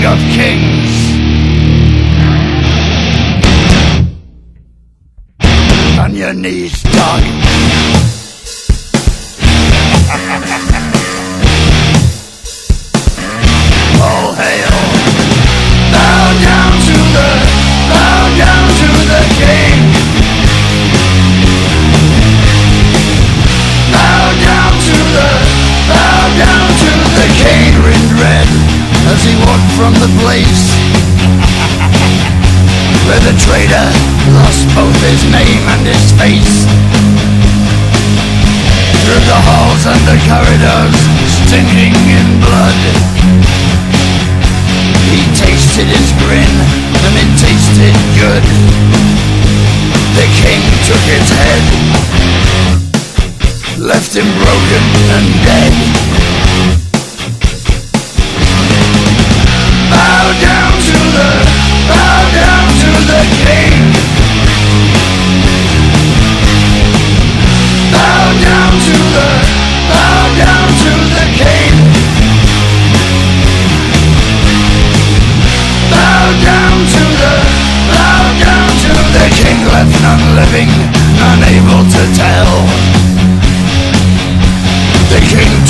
King of Kings. On your knees, dog. the traitor lost both his name and his face. Through the halls and the corridors, stinking in blood. He tasted his grin, and it tasted good. The king took his head, left him broken and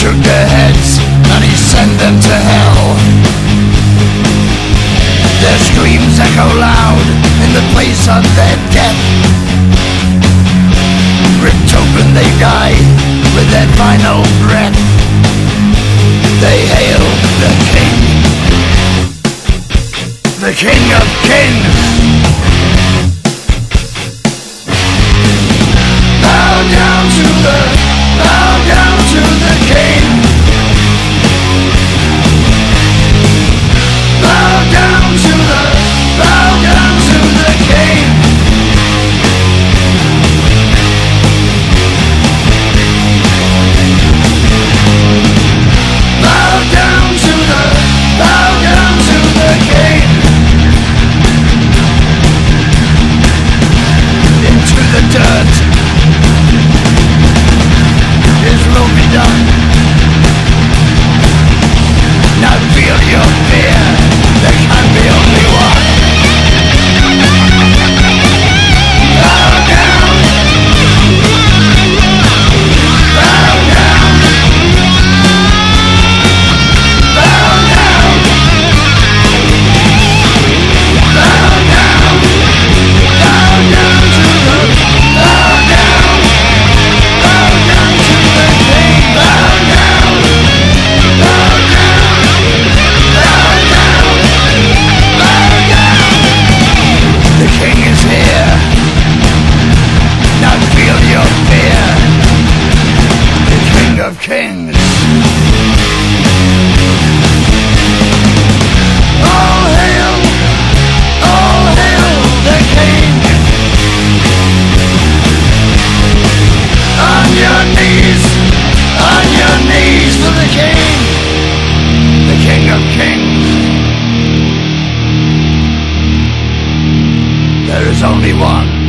turned their heads and he sent them to hell. Their screams echo loud in the place of their death. Ripped open they die with their final breath. They hail the king. The king of kings! everyone.